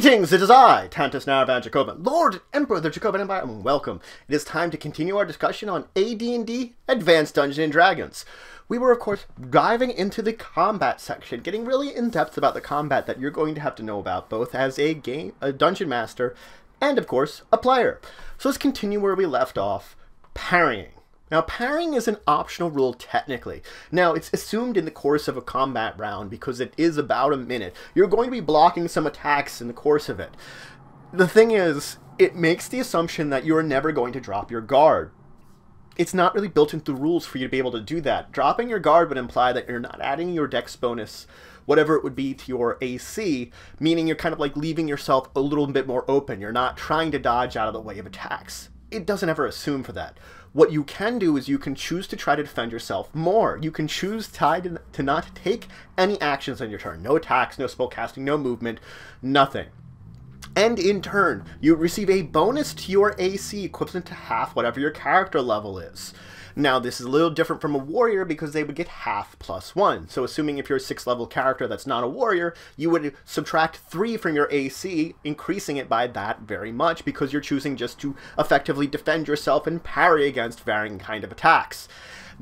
Greetings, it is I, Tantus Narivan Dracovin, Lord Emperor of the Dracovin Empire, and welcome. It is time to continue our discussion on AD&D Advanced Dungeons & Dragons. We were, of course, diving into the combat section, getting really in-depth about the combat that you're going to have to know about, both as a game, a dungeon master, and, of course, a player. So let's continue where we left off, parrying. Now, parrying is an optional rule technically. Now, it's assumed in the course of a combat round because it is about a minute. You're going to be blocking some attacks in the course of it. The thing is, it makes the assumption that you're never going to drop your guard. It's not really built into the rules for you to be able to do that. Dropping your guard would imply that you're not adding your dex bonus, whatever it would be, to your AC, meaning you're kind of like leaving yourself a little bit more open. You're not trying to dodge out of the way of attacks. It doesn't ever assume for that. What you can do is you can choose to try to defend yourself more. You can choose to, to not take any actions on your turn. No attacks, no spell casting, no movement, nothing. And in turn, you receive a bonus to your AC equivalent to half whatever your character level is. Now, this is a little different from a warrior because they would get half plus one. So assuming if you're a six level character that's not a warrior, you would subtract three from your AC, increasing it by that very much because you're choosing just to effectively defend yourself and parry against varying kind of attacks.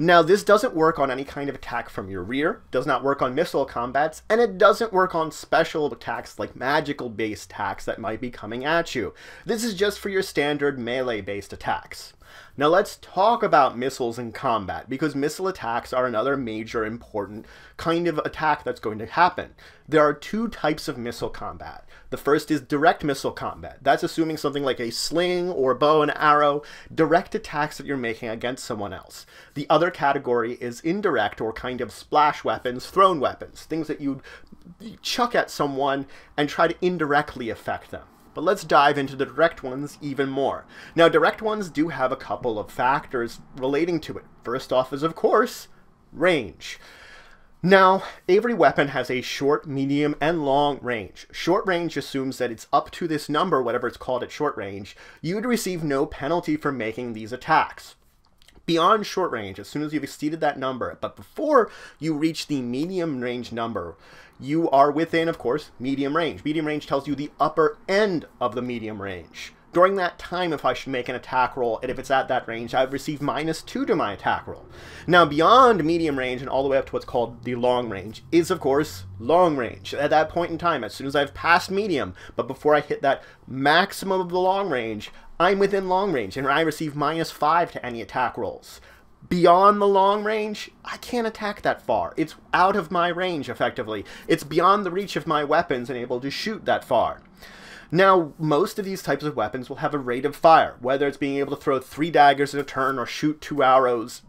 Now, this doesn't work on any kind of attack from your rear, does not work on missile combats, and it doesn't work on special attacks like magical-based attacks that might be coming at you. This is just for your standard melee-based attacks. Now let's talk about missiles in combat, because missile attacks are another major important kind of attack that's going to happen. There are two types of missile combat. The first is direct missile combat. That's assuming something like a sling or bow and arrow, direct attacks that you're making against someone else. The other category is indirect or kind of splash weapons, thrown weapons, things that you chuck at someone and try to indirectly affect them. But let's dive into the direct ones even more. Now, direct ones do have a couple of factors relating to it. First off is, of course, range. Now, every weapon has a short, medium, and long range. Short range assumes that it's up to this number, whatever it's called at short range, you'd receive no penalty for making these attacks beyond short range as soon as you've exceeded that number. But before you reach the medium range number, you are within, of course, medium range. Medium range tells you the upper end of the medium range. During that time, if I should make an attack roll, and if it's at that range, I would receive minus 2 to my attack roll. Now, beyond medium range and all the way up to what's called the long range is, of course, long range. At that point in time, as soon as I've passed medium, but before I hit that maximum of the long range, I'm within long range, and I receive minus 5 to any attack rolls beyond the long range, I can't attack that far. It's out of my range, effectively. It's beyond the reach of my weapons and able to shoot that far. Now, most of these types of weapons will have a rate of fire, whether it's being able to throw three daggers in a turn or shoot two arrows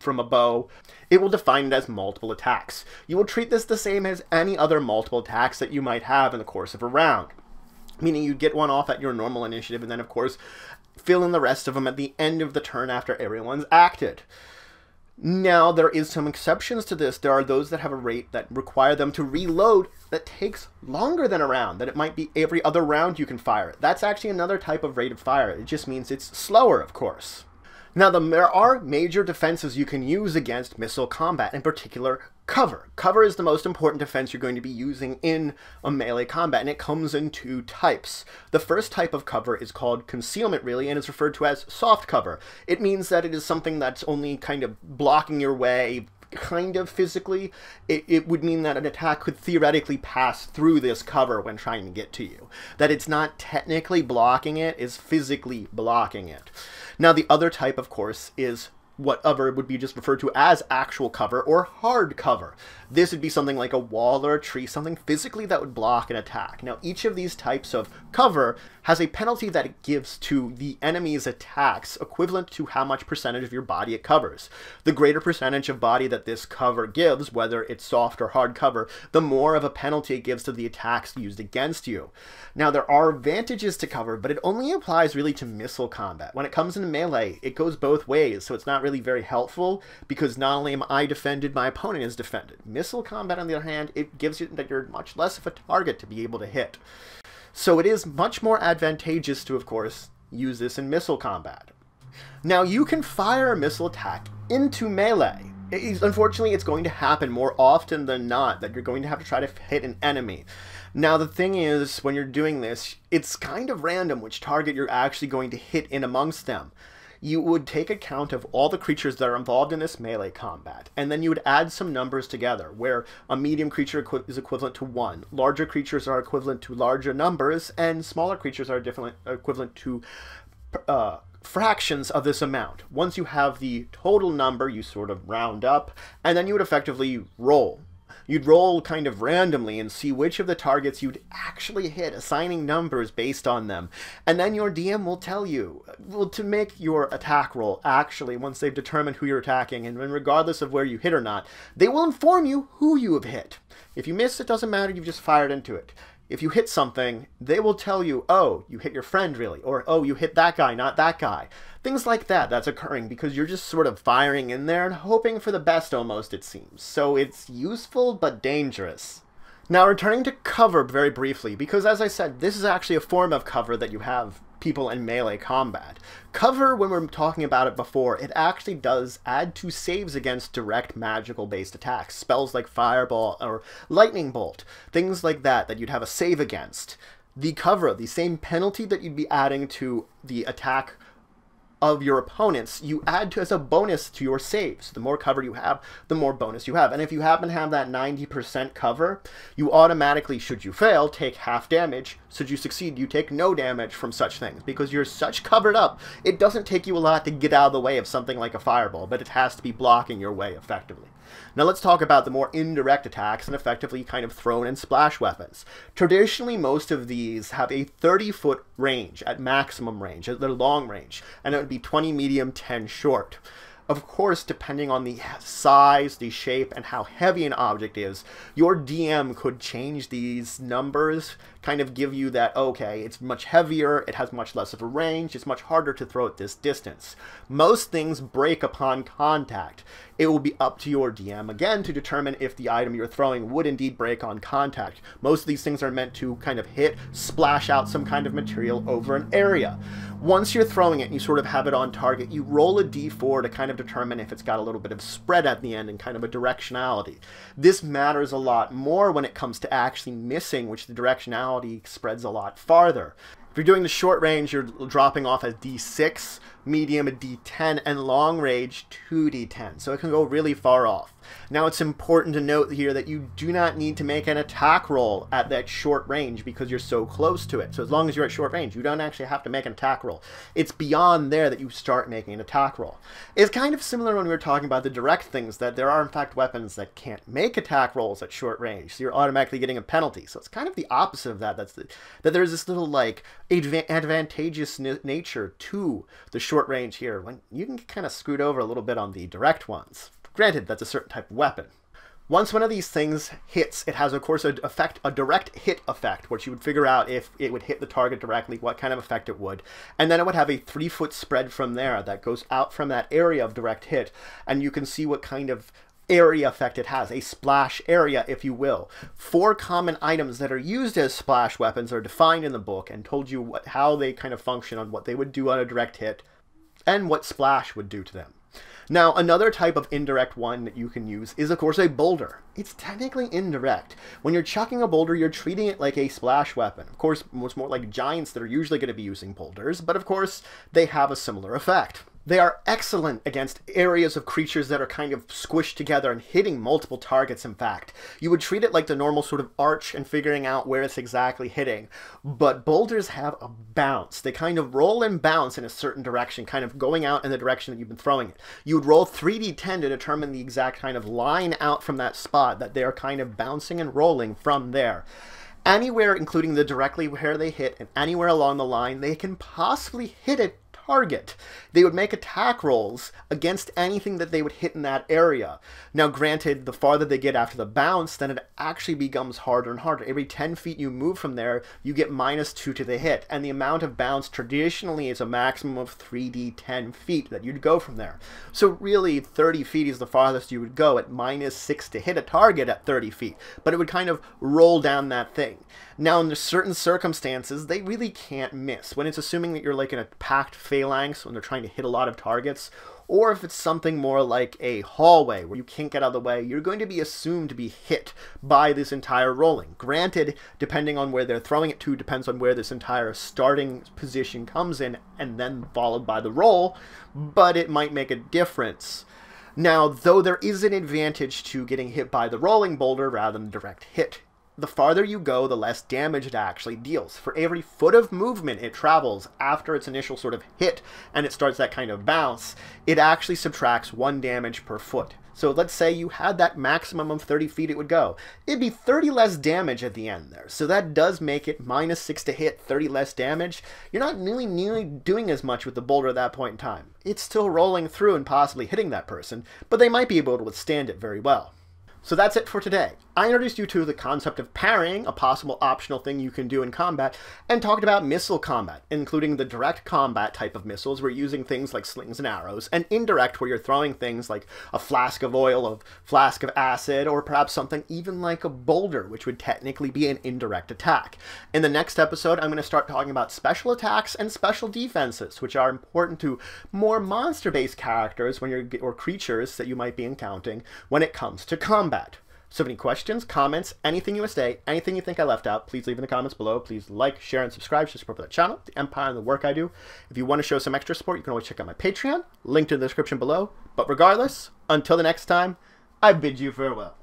from a bow. It will define it as multiple attacks. You will treat this the same as any other multiple attacks that you might have in the course of a round meaning you'd get one off at your normal initiative and then of course fill in the rest of them at the end of the turn after everyone's acted. Now, there is some exceptions to this. There are those that have a rate that require them to reload that takes longer than a round, that it might be every other round you can fire. That's actually another type of rate of fire. It just means it's slower, of course. Now, the, there are major defenses you can use against missile combat, in particular, cover. Cover is the most important defense you're going to be using in a melee combat, and it comes in two types. The first type of cover is called concealment, really, and is referred to as soft cover. It means that it is something that's only kind of blocking your way, kind of physically, it, it would mean that an attack could theoretically pass through this cover when trying to get to you. That it's not technically blocking it, is physically blocking it. Now, the other type, of course, is whatever would be just referred to as actual cover or hard cover. This would be something like a wall or a tree, something physically that would block an attack. Now, each of these types of cover has a penalty that it gives to the enemy's attacks equivalent to how much percentage of your body it covers. The greater percentage of body that this cover gives, whether it's soft or hard cover, the more of a penalty it gives to the attacks used against you. Now, there are advantages to cover, but it only applies really to missile combat. When it comes into melee, it goes both ways, so it's not really very helpful because not only am I defended, my opponent is defended. Missile combat, on the other hand, it gives you that you're much less of a target to be able to hit. So it is much more advantageous to, of course, use this in missile combat. Now, you can fire a missile attack into melee. It, unfortunately, it's going to happen more often than not that you're going to have to try to hit an enemy. Now, the thing is, when you're doing this, it's kind of random which target you're actually going to hit in amongst them. You would take account of all the creatures that are involved in this melee combat, and then you would add some numbers together, where a medium creature equi- is equivalent to one, larger creatures are equivalent to larger numbers, and smaller creatures are different, equivalent to uh, fractions of this amount. Once you have the total number, you sort of round up, and then you would effectively roll. You'd roll kind of randomly and see which of the targets you'd actually hit, assigning numbers based on them. And then your DM will tell you well, to make your attack roll, actually, once they've determined who you're attacking, and regardless of where you hit or not, they will inform you who you have hit. If you miss, it doesn't matter, you've just fired into it if you hit something, they will tell you, oh, you hit your friend really, or oh, you hit that guy, not that guy. Things like that that's occurring because you're just sort of firing in there and hoping for the best almost, it seems. So it's useful but dangerous. Now, returning to cover very briefly, because as I said, this is actually a form of cover that you have people in melee combat. Cover, when we're talking about it before, it actually does add to saves against direct magical based attacks. Spells like Fireball or Lightning Bolt, things like that, that you'd have a save against. The cover, the same penalty that you'd be adding to the attack of your opponents, you add to as a bonus to your saves. The more cover you have, the more bonus you have. And if you happen to have that 90% cover, you automatically, should you fail, take half damage. Should you succeed, you take no damage from such things because you're such covered up. It doesn't take you a lot to get out of the way of something like a fireball, but it has to be blocking your way effectively. Now let's talk about the more indirect attacks and effectively kind of thrown and splash weapons. Traditionally, most of these have a 30 foot range at maximum range, at their long range, and it would be 20 medium, 10 short. Of course, depending on the size, the shape, and how heavy an object is, your DM could change these numbers, kind of give you that, okay, it's much heavier, it has much less of a range, it's much harder to throw at this distance. Most things break upon contact. It will be up to your DM, again, to determine if the item you're throwing would indeed break on contact. Most of these things are meant to kind of hit, splash out some kind of material over an area. Once you're throwing it and you sort of have it on target, you roll a d4 to kind of determine if it's got a little bit of spread at the end and kind of a directionality. This matters a lot more when it comes to actually missing, which the directionality spreads a lot farther. If you're doing the short range, you're dropping off a d6, medium d10, and long range 2d10. So it can go really far off. Now it's important to note here that you do not need to make an attack roll at that short range because you're so close to it. So as long as you're at short range, you don't actually have to make an attack roll. It's beyond there that you start making an attack roll. It's kind of similar when we were talking about the direct things that there are in fact weapons that can't make attack rolls at short range. So you're automatically getting a penalty. So it's kind of the opposite of that. That's the, that there's this little like advantageous nature to the short short range here, when you can kind of scoot over a little bit on the direct ones. Granted, that's a certain type of weapon. Once one of these things hits, it has, of course, a effect, a direct hit effect, which you would figure out if it would hit the target directly, what kind of effect it would. And then it would have a three-foot spread from there that goes out from that area of direct hit, and you can see what kind of area effect it has, a splash area, if you will. Four common items that are used as splash weapons are defined in the book and told you what, how they kind of function on what they would do on a direct hit and what splash would do to them. Now, another type of indirect one that you can use is, of course, a boulder. It's technically indirect. When you're chucking a boulder, you're treating it like a splash weapon. Of course, it's more like giants that are usually going to be using boulders, but of course, they have a similar effect. They are excellent against areas of creatures that are kind of squished together and hitting multiple targets, in fact. You would treat it like the normal sort of arch and figuring out where it's exactly hitting. But boulders have a bounce. They kind of roll and bounce in a certain direction, kind of going out in the direction that you've been throwing it. You would roll 3d10 to determine the exact kind of line out from that spot that they're kind of bouncing and rolling from there anywhere, including the directly where they hit, and anywhere along the line, they can possibly hit it target. They would make attack rolls against anything that they would hit in that area. Now, granted, the farther they get after the bounce, then it actually becomes harder and harder. Every 10 feet you move from there, you get minus 2 to the hit. And the amount of bounce traditionally is a maximum of 3d10 feet that you'd go from there. So, really, 30 feet is the farthest you would go at minus 6 to hit a target at 30 feet. But it would kind of roll down that thing. Now, in certain circumstances, they really can't miss. When it's assuming that you're like in a packed phalanx, when they're trying to hit a lot of targets, or if it's something more like a hallway where you can't get out of the way, you're going to be assumed to be hit by this entire rolling. Granted, depending on where they're throwing it to, depends on where this entire starting position comes in, and then followed by the roll, but it might make a difference. Now, though there is an advantage to getting hit by the rolling boulder rather than direct hit, the farther you go, the less damage it actually deals. For every foot of movement it travels after its initial sort of hit and it starts that kind of bounce, it actually subtracts one damage per foot. So let's say you had that maximum of 30 feet it would go. It'd be 30 less damage at the end there. So that does make it minus 6 to hit, 30 less damage. You're not nearly, nearly doing as much with the boulder at that point in time. It's still rolling through and possibly hitting that person, but they might be able to withstand it very well. So that's it for today. I introduced you to the concept of parrying, a possible optional thing you can do in combat, and talked about missile combat, including the direct combat type of missiles where you're using things like slings and arrows, and indirect where you're throwing things like a flask of oil, a flask of acid, or perhaps something even like a boulder, which would technically be an indirect attack. In the next episode, I'm going to start talking about special attacks and special defenses, which are important to more monster-based characters when you're or creatures that you might be encountering when it comes to combat. So if any questions, comments, anything you want to say, anything you think I left out, please leave in the comments below. Please like, share, and subscribe to support the channel, the Empire, and the work I do. If you want to show some extra support, you can always check out my Patreon, linked in the description below. But regardless, until the next time, I bid you farewell.